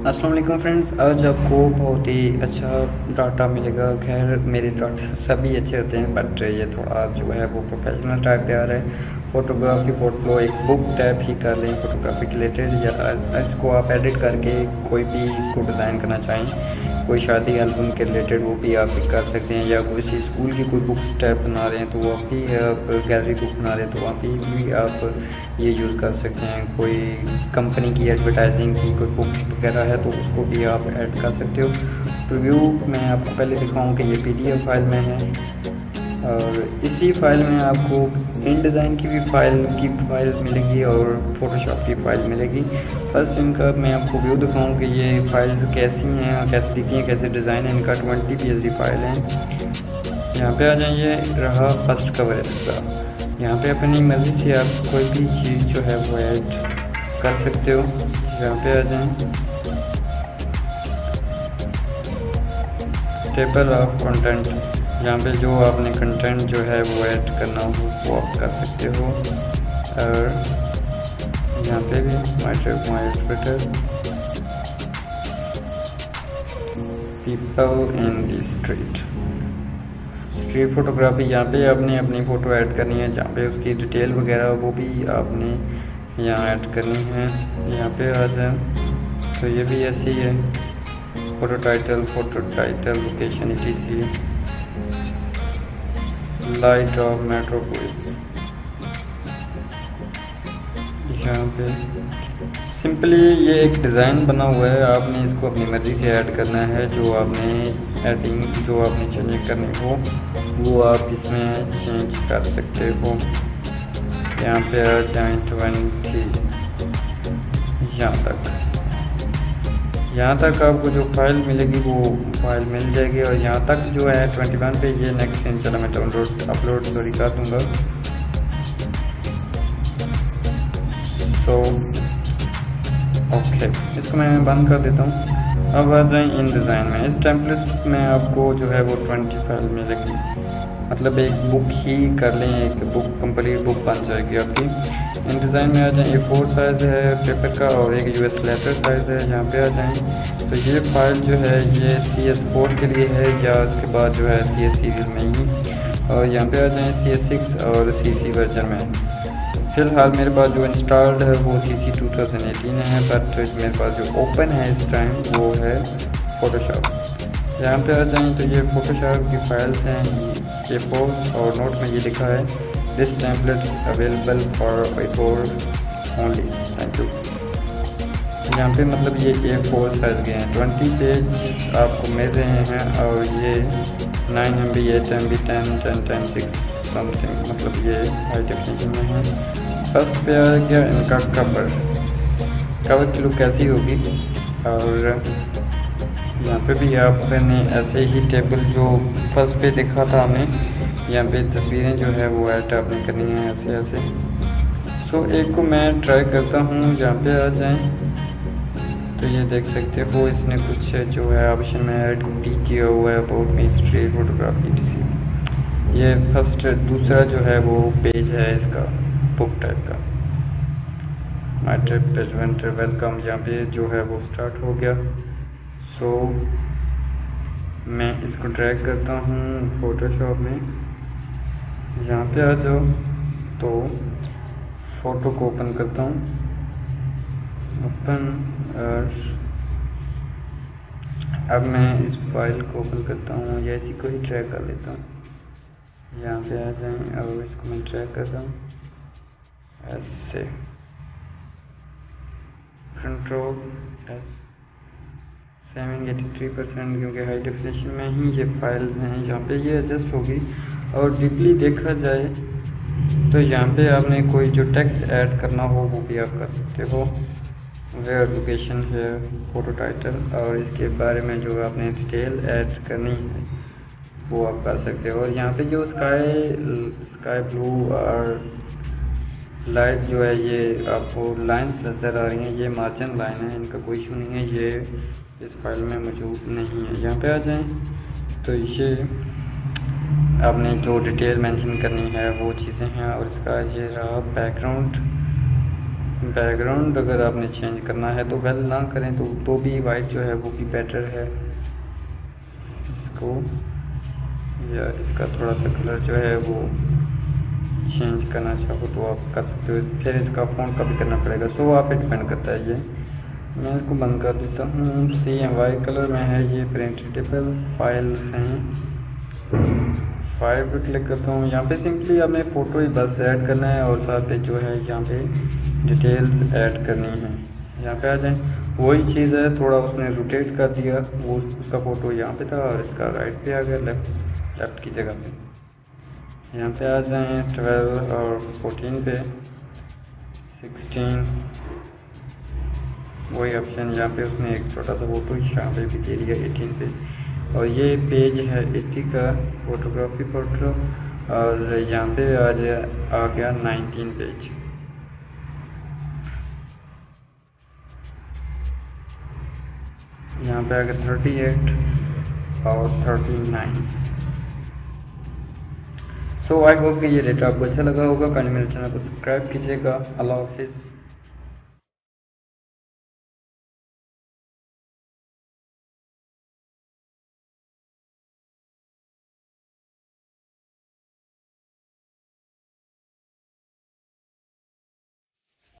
अस्सलाम वालेकुम फ्रेंड्स, आज आपको बहुत ही अच्छा डाटा मिलेगा। खैर, मेरे डाटा सभी अच्छे होते हैं बट ये थोड़ा जो है वो प्रोफेशनल टाइप पे आ रहा है। फ़ोटोग्राफी पोर्टफोलो एक बुक टाइप ही कर लें फोटोग्राफी रिलेटेड या इसको आप एडिट करके कोई भी इसको डिज़ाइन करना चाहें। कोई शादी एल्बम के रिलेटेड वो भी आप कर सकते हैं या किसी स्कूल की कोई बुक्स टाइप बना रहे हैं तो वहाँ भी आप गैलरी बुक बना रहे हैं तो वहाँ भी, भी आप ये यूज़ कर सकते हैं। कोई कंपनी की एडवर्टाइजिंग की कोई बुक वगैरह है तो उसको भी आप ऐड कर सकते हो। रिव्यू मैं आपको पहले दिखाऊँ कि ये पीडीएफ फ़ाइल में है। और इसी फ़ाइल में आपको इन डिज़ाइन की भी फ़ाइल की फ़ाइल मिलेगी और फोटोशॉप की फ़ाइल मिलेगी। फ़र्स्ट इनका मैं आपको व्यू दिखाऊँ कि ये फाइल्स कैसी हैं और कैसे दिखी हैं, कैसे डिज़ाइन है, इनका ट्वेंटी पी फ़ाइल है। यहाँ पे आ जाइए, रहा फ़र्स्ट कवर इसका। यहाँ पे अपनी मर्ज़ी से आप कोई भी चीज़ जो है वो ऐड कर सकते हो। यहाँ पे आ जाएँ। टेबल ऑफ़ कंटेंट यहाँ पे जो आपने कंटेंट जो है वो ऐड करना हो, वो आप कर सकते हो। और यहाँ पे भी my Twitter people in the street street photography यहाँ पे आपने अपनी फ़ोटो ऐड करनी है, जहाँ पे उसकी डिटेल वगैरह वो भी आपने यहाँ ऐड करनी है। यहाँ पे आ जाए तो ये भी ऐसी है। Photo title photo title location e light of metropolis यहाँ पे सिंपली ये एक डिज़ाइन बना हुआ है। आपने इसको अपनी मर्ज़ी से ऐड करना है। जो आपने एडिंग जो आपने चेंज करनी हो, वो आप इसमें चेंज कर सकते हो। यहाँ पे आ जाए ट्वेंटी यहाँ तक। यहाँ तक आपको जो फ़ाइल मिलेगी वो फ़ाइल मिल जाएगी और यहाँ तक जो है ट्वेंटी वन पे ये नेक्स्ट चला, मैं डाउनलोड अपलोड सॉरी कर दूँगा। तो ओके इसको मैं बंद कर देता हूँ। अब आ जाए इन डिज़ाइन में। इस टेम्पलेट्स में आपको जो है वो ट्वेंटी फ़ाइल मिलेगी। मतलब एक बुक ही कर लें, एक बुक कंप्लीट बुक बन जाएगी आपकी। इन डिज़ाइन में आ जाएँ ए फोर साइज़ है पेपर का और एक यू एस लेटर साइज़ है यहाँ पे आ जाएँ। तो ये फ़ाइल जो है, ये सी एस फोर के लिए है या उसके बाद जो है सी एस सीरीज़ में ही। और यहाँ पे आ जाएँ सी एस सिक्स और सी सी वर्जन में। फ़िलहाल मेरे पास जो इंस्टॉल्ड है, वो C C two thousand eighteen है बट मेरे पास जो ओपन है इस टाइम वो है फ़ोटोशॉप यहाँ पे आ जाएँ तो ये फ़ोटोशॉप की फाइल्स हैं ए फोर और नोट में ये लिखा है this template available for A four only thank you यहाँ पे मतलब ये ए फोर साइज़ के हैं ट्वेंटी पेज आपको मिल रहे हैं और ये nine M B eight M B ten ten ten six something मतलब ये हाई डेफिनेशन में है। फ़र्स्ट पे आ गया इनका कवर कवर की लुक कैसी होगी? और यहाँ पे भी आपने ऐसे ही टेबल जो फ़र्स्ट पे देखा था हमें, यहाँ पे तस्वीरें जो है वो ऐड आपने करनी है ऐसे ऐसे। सो एक को मैं ट्राई करता हूँ, जहाँ पे आ जाए। तो ये देख सकते हो, इसने कुछ जो है ऑप्शन में ऐड भी किया हुआ है अबाउट मी स्ट्रीट फोटोग्राफी टी ये फ़र्स्ट दूसरा जो है वो पेज है इसका बुक टाइप का। माई ट्रिप एडवेंचर वेलकम यहाँ पे जो है वो स्टार्ट हो गया। सो मैं इसको ड्रैग करता हूँ फ़ोटोशॉप में। यहाँ पे आ जाओ। तो फ़ोटो को ओपन करता हूँ। ओपन अब मैं इस फ़ाइल को ओपन करता हूँ या इसी को ही ट्रैक कर लेता हूँ। यहाँ पे आ जाएँ। और इसको मैं ट्रैक कर रहा हूँ। ऐसे। Control S seven eighty three percent, क्योंकि हाई डेफिनेशन में ही ये फाइल्स हैं। यहाँ पे ये एडजस्ट होगी। और डीपली देखा जाए तो यहाँ पे आपने कोई जो टेक्स्ट ऐड करना हो, वो भी आप कर सकते हो। वेयर लोकेशन है फ़ोटो टाइटल और इसके बारे में जो आपने डिटेल ऐड करनी है, वो आप कर सकते हो। और यहाँ पे जो स्काई स्काई ब्लू और लाइट जो है, ये आपको लाइन्स नज़र आ रही हैं। ये मार्जिन लाइन है, इनका कोई इशू नहीं है। ये इस फ़ाइल में मौजूद नहीं है। यहाँ पे आ जाएँ। तो ये आपने जो डिटेल मेंशन करनी है, वो चीज़ें हैं और इसका ये रहा बैकग्राउंड बैकग्राउंड अगर आपने चेंज करना है तो वेल ना करें तो तो भी वाइट जो है वो भी बेटर है। इसको या इसका थोड़ा सा कलर जो है वो चेंज करना चाहो तो आप कर सकते हो। फिर इसका फ़ोन का भी करना पड़ेगा। सो आप पे डिपेंड करता है ये। मैं इसको बंद कर देता हूँ। सी एम वाई कलर में है ये प्रिंटेबल फाइल्स हैं। फ़ाइल पर क्लिक करता हूँ। यहाँ पे सिंपली हमें फ़ोटो ही बस ऐड करना है और साथ पे जो है यहाँ पे डिटेल्स ऐड करनी है। यहाँ पे आ जाए। वही चीज़ है, थोड़ा उसने रोटेट कर दिया। वो उसका फ़ोटो यहाँ पे था और इसका राइट पे आ गया लेफ़्ट लेफ़्ट की जगह पे। यहाँ पे आ जाए ट्वेल्व और फोर्टीन पे। सिक्सटीन वही ऑप्शन यहाँ पे उसने एक छोटा सा फ़ोटो यहाँ पे भी दे दिया एटीन पे। और ये पेज है एट्टी का फोटोग्राफी फ़ोटो और यहाँ पे आज आ गया नाइनटीन पेज यहाँ पे आ गया थर्टी एट और thirty nine so I hope कि ये डेटा आपको अच्छा लगा होगा। कहीं मेरे चैनल को सब्सक्राइब कीजिएगा। अल्लाह हाफिज़।